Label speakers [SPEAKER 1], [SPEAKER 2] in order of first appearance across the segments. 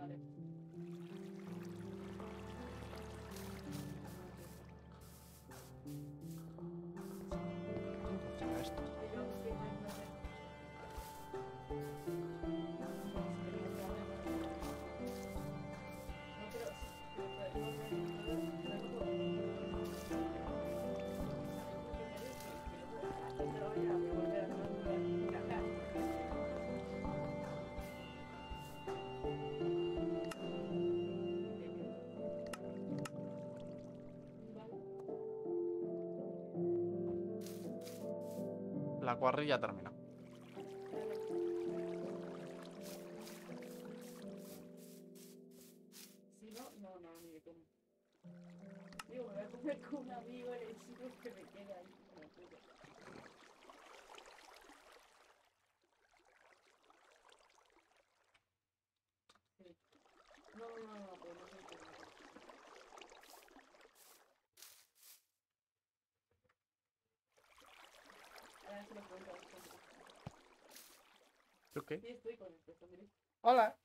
[SPEAKER 1] Vale.
[SPEAKER 2] Funciona La quarry ya
[SPEAKER 1] Ahora se lo pregunto a los hombres.
[SPEAKER 2] ¿Yo qué?
[SPEAKER 1] Sí, estoy con el mire.
[SPEAKER 2] Hola.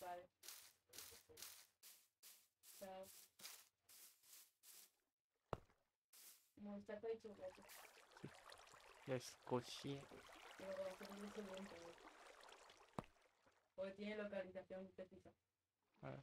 [SPEAKER 1] Vale. Chao. Mostaza y chocolate.
[SPEAKER 2] Escuché.
[SPEAKER 1] Pero hacer un. Porque tiene localización precisa.
[SPEAKER 2] A ver.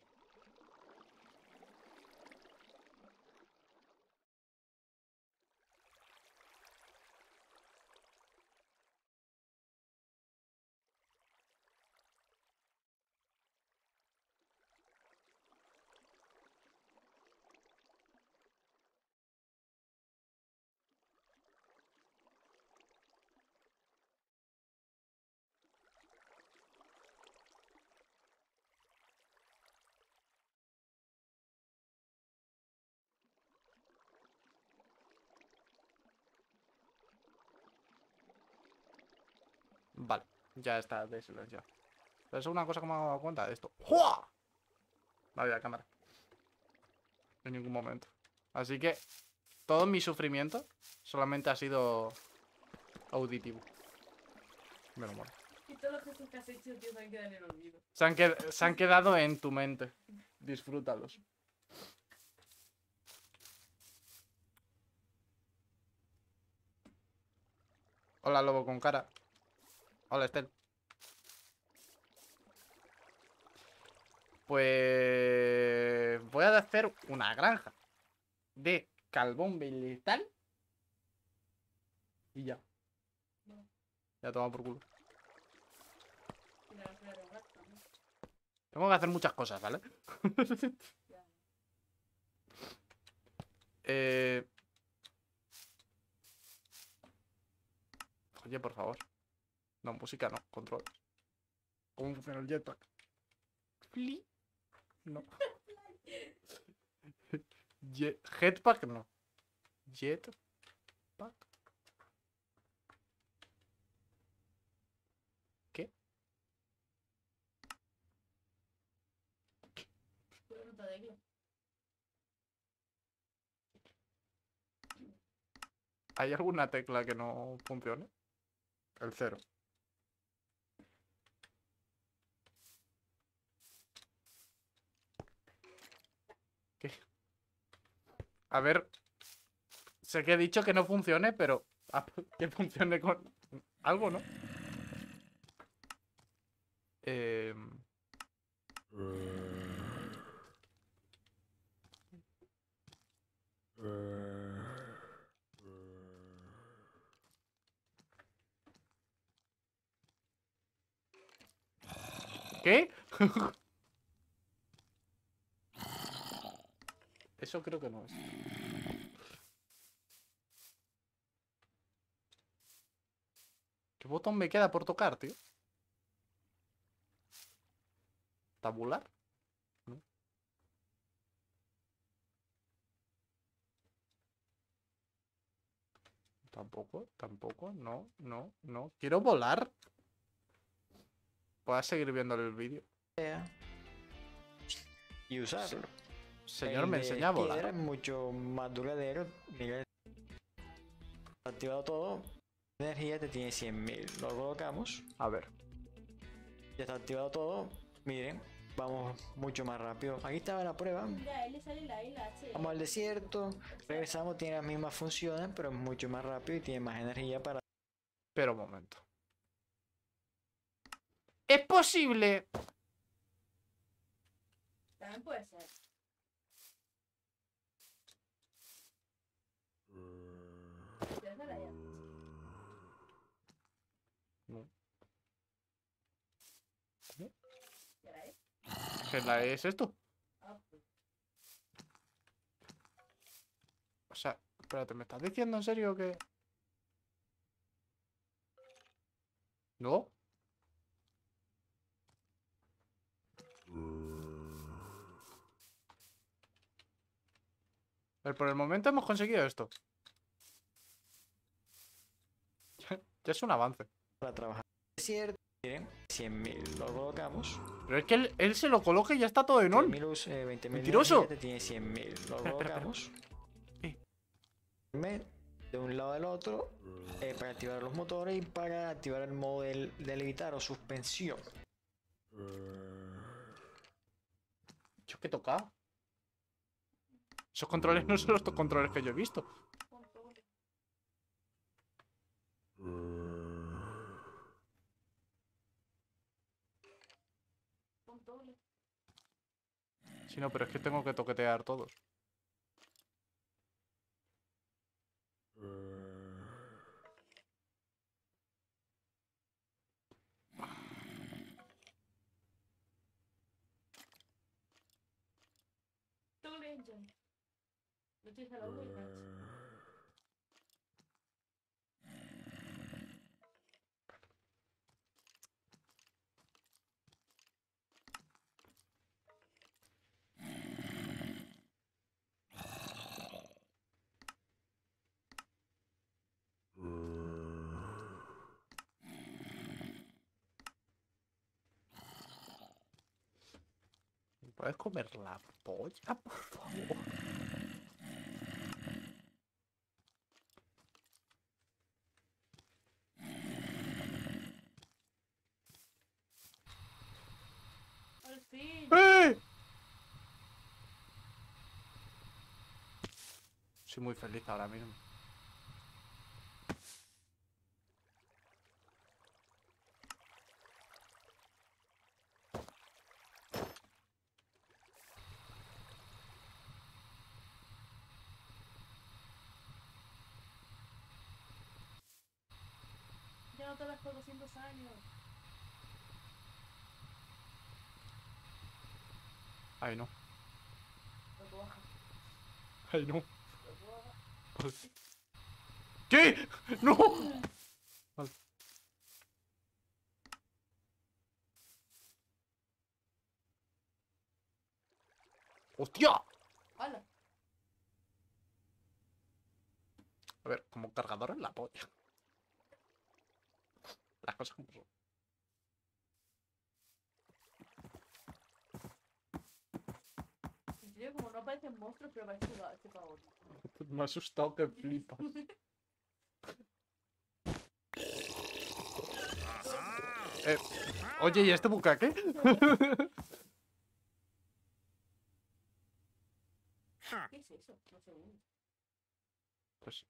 [SPEAKER 2] Vale, ya está de silencio. Pero es una cosa que me he dado cuenta de esto. ¡Jua! No había cámara. En ningún momento. Así que todo mi sufrimiento solamente ha sido auditivo. Me lo muero.
[SPEAKER 1] Y todos los gestos que has hecho, tío, se han quedado en el olvido.
[SPEAKER 2] Se han, qued- se han quedado en tu mente. Disfrútalos. Hola, lobo con cara. Hola, Estel. Pues voy a hacer una granja de carbón vegetal y ya. Ya toma por culo. Tengo que hacer muchas cosas, ¿vale? Eh... Oye, por favor. No, música no, control. ¿Cómo funciona el jetpack? Fli. No. Jet- Jetpack no. Jetpack. ¿Qué? ¿Hay alguna tecla que no funcione? El cero. A ver. Sé que he dicho que no funcione, pero que funcione con algo, ¿no? Em, ¿Qué? Eso creo que no es. ¿Qué botón me queda por tocar, tío? ¿Tabular? No. Tampoco, tampoco, no, no, no. Quiero volar. Puedes seguir viendo el vídeo.
[SPEAKER 3] y usarlo.
[SPEAKER 2] Señor, me enseña a volar.
[SPEAKER 3] es mucho más duradero. Mira, activado todo. Energía te tiene 100.000. Lo colocamos.
[SPEAKER 2] A ver.
[SPEAKER 3] Ya está activado todo. Miren, vamos mucho más rápido. Aquí estaba la prueba.
[SPEAKER 1] Mira, le sale la I y la H.
[SPEAKER 3] Vamos al desierto. Regresamos, tiene las mismas funciones, pero es mucho más rápido y tiene más energía para...
[SPEAKER 2] Pero un momento. ¿Es posible?
[SPEAKER 1] También puede ser. ¿Ya está la ya?
[SPEAKER 2] No.
[SPEAKER 1] ¿Ya la I?
[SPEAKER 2] ¿Qué la es esto? O sea, espérate, ¿me estás diciendo en serio que...? ¿No? A ver, por el momento hemos conseguido esto. ya es un avance.
[SPEAKER 3] para trabajar. Desierto. Miren, 100.000 lo colocamos.
[SPEAKER 2] Pero es que él, él se lo coloca y ya está todo en on.
[SPEAKER 3] 20.000 us- eh, 20.000
[SPEAKER 2] ¡Mentiroso!
[SPEAKER 3] Tiene 100.000 lo
[SPEAKER 2] Espera, espera, espera.
[SPEAKER 3] colocamos.
[SPEAKER 2] Sí.
[SPEAKER 3] De un lado al otro eh, para activar los motores y para activar el modo del- de levitar o suspensión.
[SPEAKER 2] Yo que toca. Esos controles no son los controles que yo he visto.
[SPEAKER 1] Control. Control.
[SPEAKER 2] No, pero es que tengo que toquetear todos. ¿Puedes comer la polla, por favor?
[SPEAKER 1] Al fin.
[SPEAKER 2] ¡Eh! Soy muy feliz ahora mismo.
[SPEAKER 1] Ya no te las por 200 años.
[SPEAKER 2] Ay, no. Ay, no. ¿Qué? ¡No! Vale. ¡Hostia!
[SPEAKER 1] ¡Hala!
[SPEAKER 2] A ver, como cargador en la polla. Las cosas como son.
[SPEAKER 1] Como no parecen monstruos, pero parece que este pavón.
[SPEAKER 2] Me ha asustado que flipas. Eh, oye, ¿y este bucaque?
[SPEAKER 1] ¿Qué es eso? No sé. un-
[SPEAKER 2] Pues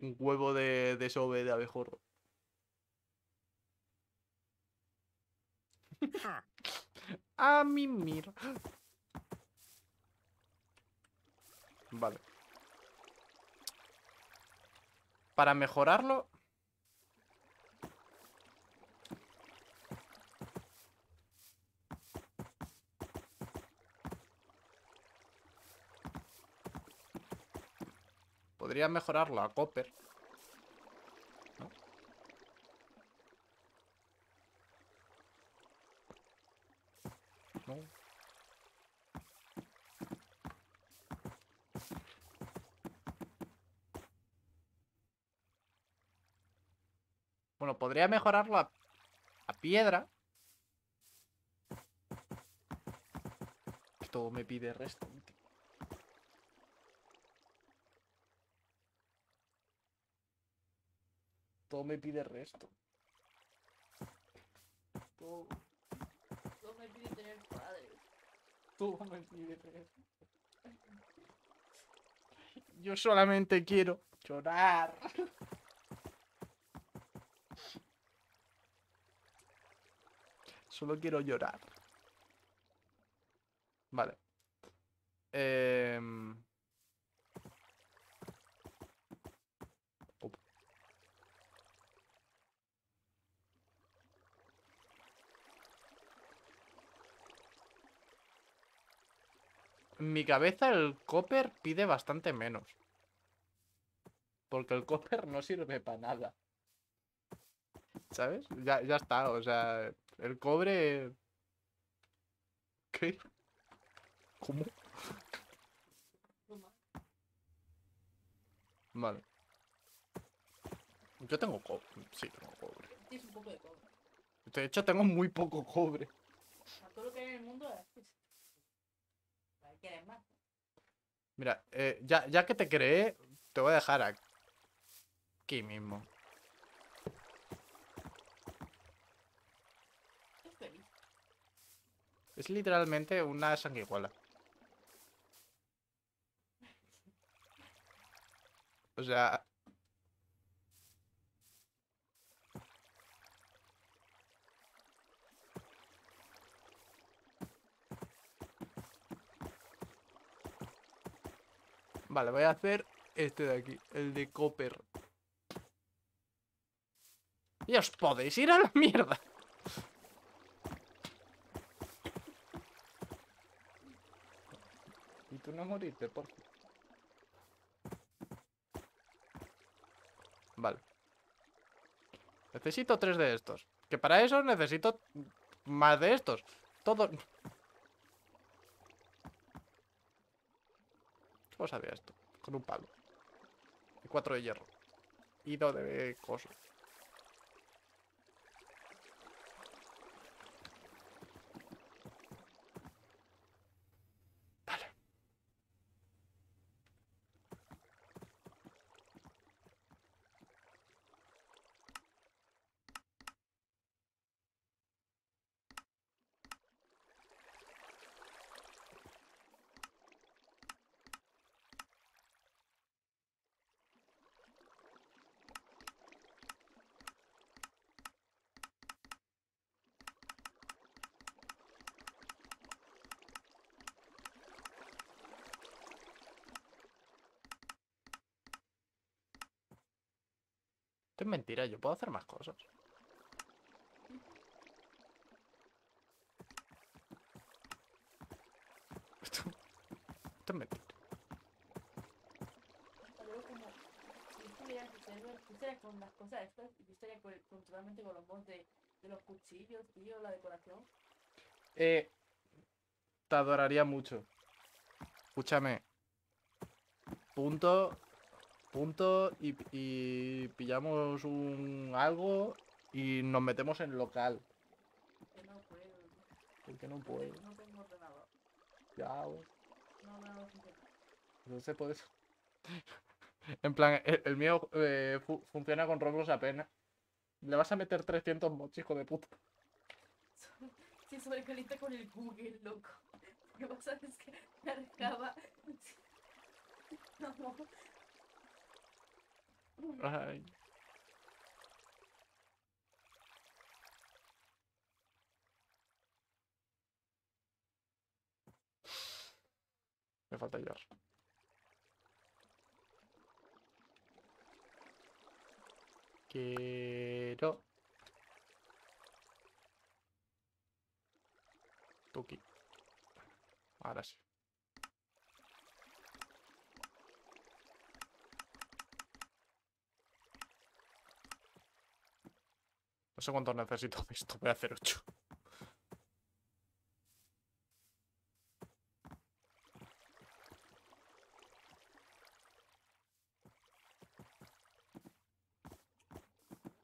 [SPEAKER 2] un huevo de, de sobe de abejorro. A mimir. Vale. Para mejorarlo... Podría mejorarlo a Copper. Bueno, podría mejorarlo a, a piedra. Todo me pide resto. Todo me pide resto. Todo.
[SPEAKER 1] tres padres.
[SPEAKER 2] Tú me pides eso. Yo solamente quiero llorar. Solo quiero llorar. Vale. Em. En mi cabeza el copper pide bastante menos. Porque el copper no sirve para nada. ¿Sabes? Ya, ya está, o sea, el cobre... ¿Qué? ¿Cómo? Vale. Yo tengo cobre. Sí, tengo cobre.
[SPEAKER 1] Tienes un poco de cobre.
[SPEAKER 2] De hecho, tengo muy poco cobre.
[SPEAKER 1] A todo lo que hay en el mundo es. Hay que más.
[SPEAKER 2] Mira, eh, ya, ya que te creé, te voy a dejar aquí mismo.
[SPEAKER 1] Estoy feliz.
[SPEAKER 2] Es literalmente una sanguijuela. O sea... Vale, voy a hacer este de aquí, el de Copper. Y os podéis ir a la mierda. Vale. Necesito tres de estos. Que para eso necesito más de estos. Todo... ¿Cómo sabía esto? Con un palo. Y cuatro de hierro. Y dos de coso. Es mentira, yo puedo hacer más cosas. Esto, esto es mentira.
[SPEAKER 1] Con las cosas estas yo estaría con, con- totalmente con los mods de, de los cuchillos, tío, la decoración.
[SPEAKER 2] Eh, te adoraría mucho. Escúchame. Punto. Punto. Y, y pillamos un algo y nos metemos en local.
[SPEAKER 1] Que no puedo.
[SPEAKER 2] Porque no
[SPEAKER 1] No,
[SPEAKER 2] puedo.
[SPEAKER 1] no tengo ordenador.
[SPEAKER 2] Ya, güey.
[SPEAKER 1] No, no, no, no.
[SPEAKER 2] No sé por eso. En plan, el, el mío eh, fu- funciona con Roblox apenas. Le vas a meter 300 mods, hijo de puta.
[SPEAKER 1] Sí, sobrecaliente con el Google, loco. Lo que pasa es que cargaba. No.
[SPEAKER 2] Ay. Me falta llorar. Quiero. Tuki. Ahora sí. Sé cuánto necesito esto. Voy a hacer 8.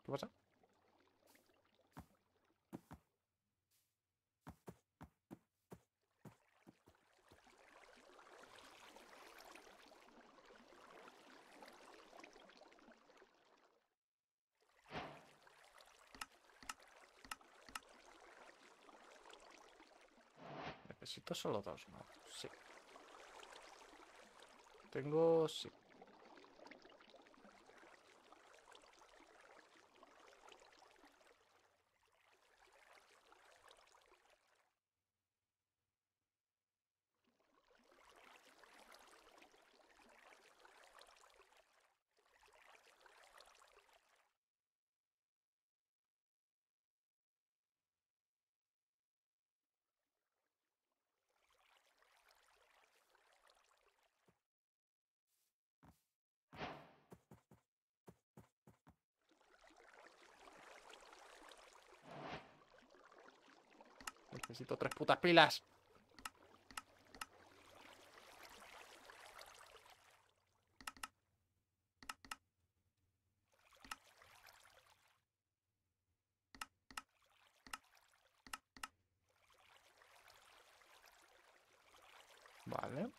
[SPEAKER 2] ¿Qué pasa? Necesito solo dos, ¿no? Sí. Tengo... sí. Necesito tres putas pilas. Vale.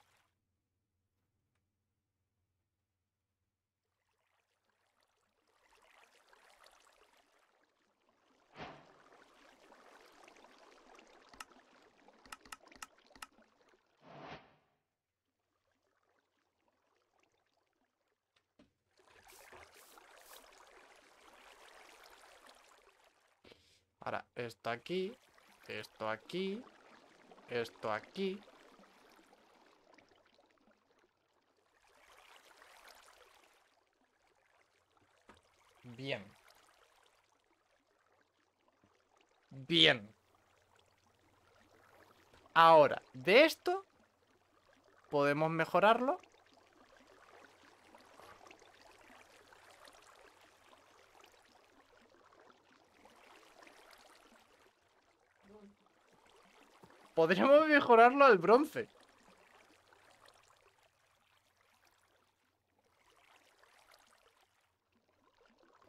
[SPEAKER 2] Ahora, esto aquí, esto aquí, esto aquí. Bien. Bien. Ahora, de esto podemos mejorarlo. Podríamos mejorarlo al bronce.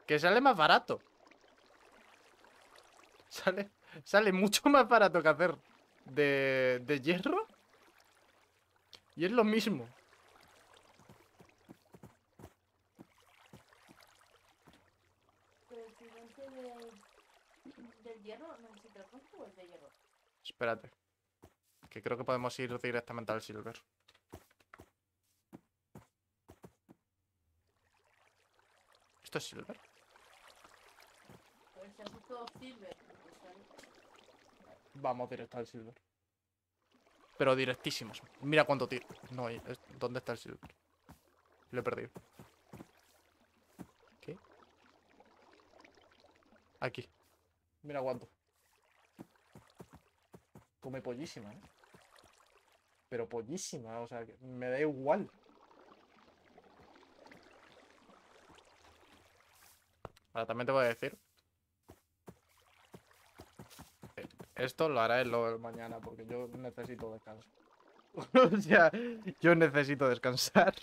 [SPEAKER 2] Que sale más barato. Sale, sale mucho más barato que hacer de, de hierro. Y es lo mismo.
[SPEAKER 1] Pero el siguiente de, del hierro, ¿necesita el bronce o el de hierro?
[SPEAKER 2] Espérate. Que creo que podemos ir directamente al silver. ¿Esto es silver?
[SPEAKER 1] Pues se silver.
[SPEAKER 2] Vamos directo al silver. Pero directísimos. Mira cuánto tiro. No, ¿dónde está el silver? Lo he perdido. ¿Qué? Aquí. Mira cuánto. Come pollísima, ¿eh? Pero pollísima, o sea, me da igual. Ahora también te voy a decir. Esto lo haré lo mañana porque yo necesito descanso. o sea, yo necesito descansar.